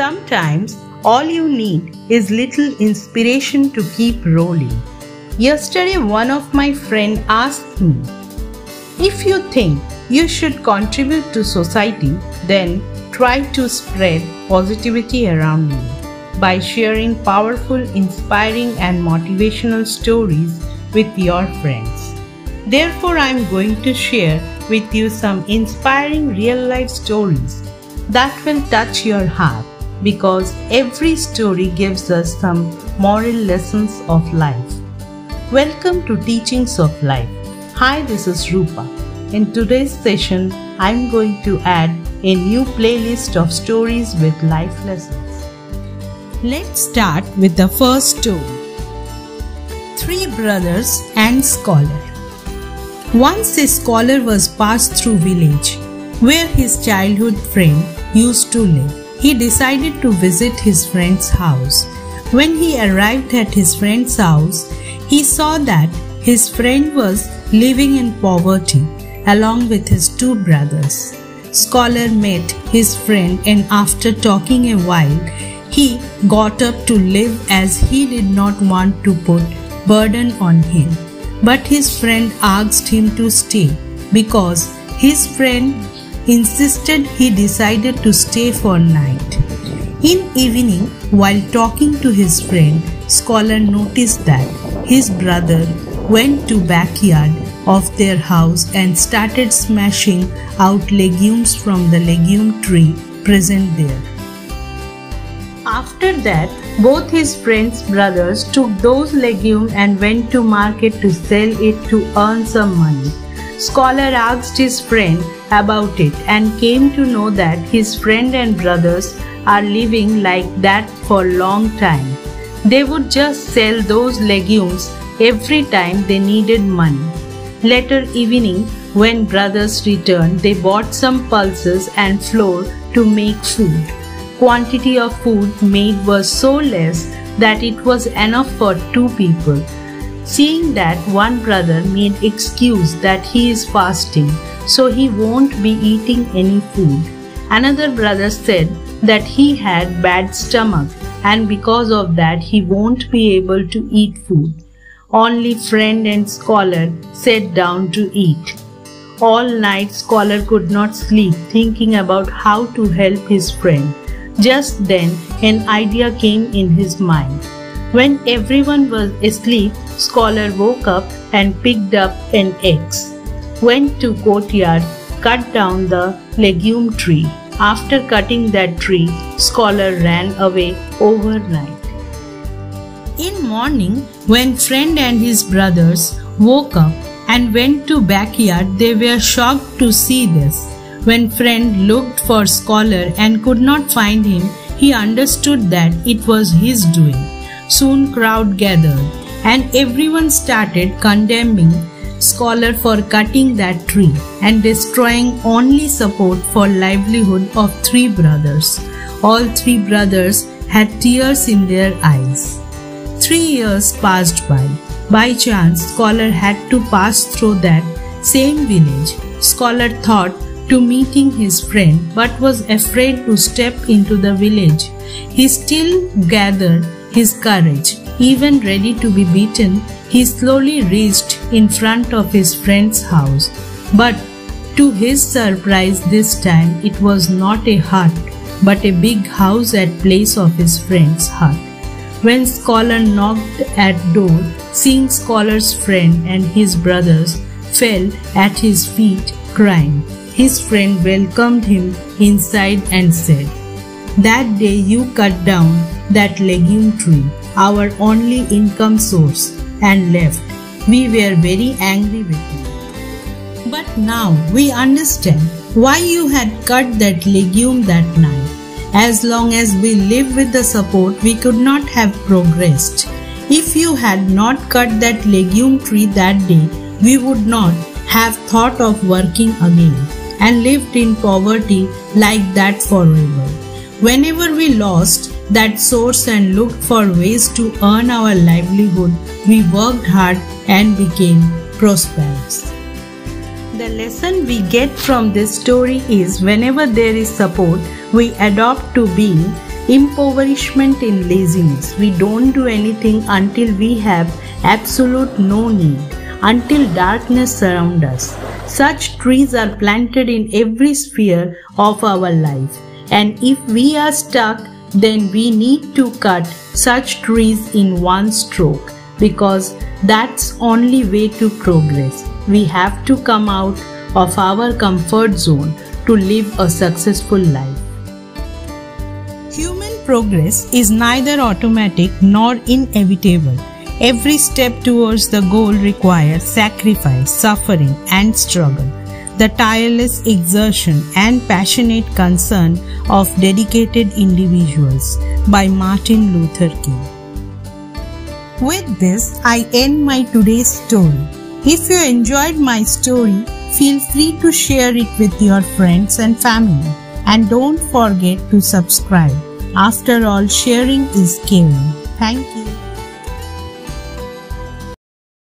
Sometimes all you need is little inspiration to keep rolling. Yesterday one of my friend asked me, if you think you should contribute to society, then try to spread positivity around you by sharing powerful, inspiring and motivational stories with your friends. Therefore, I am going to share with you some inspiring real life stories that will touch your heart because every story gives us some moral lessons of life. Welcome to Teachings of Life. Hi, this is Rupa. In today's session, I'm going to add a new playlist of stories with life lessons. Let's start with the first story Three Brothers and Scholar. Once a scholar was passed through village where his childhood friend used to live he decided to visit his friend's house. When he arrived at his friend's house, he saw that his friend was living in poverty along with his two brothers. Scholar met his friend and after talking a while, he got up to live as he did not want to put burden on him. But his friend asked him to stay because his friend insisted he decided to stay for night. In evening, while talking to his friend, Scholar noticed that his brother went to backyard of their house and started smashing out legumes from the legume tree present there. After that, both his friends' brothers took those legumes and went to market to sell it to earn some money. Scholar asked his friend about it and came to know that his friend and brothers are living like that for long time. They would just sell those legumes every time they needed money. Later evening, when brothers returned, they bought some pulses and flour to make food. Quantity of food made was so less that it was enough for two people. Seeing that one brother made excuse that he is fasting, so he won't be eating any food. Another brother said that he had bad stomach and because of that he won't be able to eat food. Only friend and scholar sat down to eat. All night scholar could not sleep thinking about how to help his friend. Just then an idea came in his mind. When everyone was asleep, Scholar woke up and picked up an axe, went to courtyard, cut down the legume tree. After cutting that tree, Scholar ran away overnight. In morning, when friend and his brothers woke up and went to backyard, they were shocked to see this. When friend looked for Scholar and could not find him, he understood that it was his doing. Soon crowd gathered and everyone started condemning scholar for cutting that tree and destroying only support for livelihood of three brothers. All three brothers had tears in their eyes. Three years passed by. By chance, Scholar had to pass through that same village. Scholar thought to meeting his friend but was afraid to step into the village. He still gathered his courage. Even ready to be beaten, he slowly reached in front of his friend's house. But to his surprise this time it was not a hut but a big house at place of his friend's hut. When Scholar knocked at door, seeing Scholar's friend and his brothers fell at his feet crying. His friend welcomed him inside and said, That day you cut down that legume tree, our only income source, and left. We were very angry with you. But now we understand why you had cut that legume that night. As long as we live with the support, we could not have progressed. If you had not cut that legume tree that day, we would not have thought of working again and lived in poverty like that forever. Whenever we lost that source and looked for ways to earn our livelihood, we worked hard and became prosperous. The lesson we get from this story is whenever there is support, we adopt to being impoverishment in laziness. We don't do anything until we have absolute no need, until darkness surrounds us. Such trees are planted in every sphere of our life. And if we are stuck, then we need to cut such trees in one stroke because that's only way to progress. We have to come out of our comfort zone to live a successful life. Human progress is neither automatic nor inevitable. Every step towards the goal requires sacrifice, suffering, and struggle. The tireless exertion and passionate concern of dedicated individuals by Martin Luther King. With this, I end my today's story. If you enjoyed my story, feel free to share it with your friends and family. And don't forget to subscribe. After all, sharing is caring. Thank you.